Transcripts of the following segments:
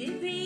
divino.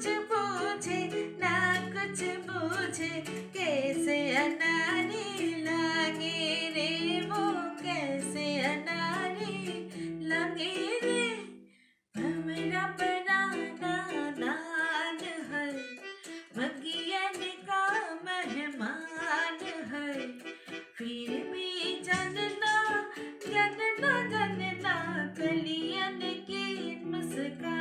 कुछ पूछे, ना कुछ पूछे, कैसे अनारी लागे रे, वो कैसे अनारी लगे रे? हमरा बनाना नान है बगियन का मेहमान है। फिर भी जनना जनना जनना, कलियन की मुस्कान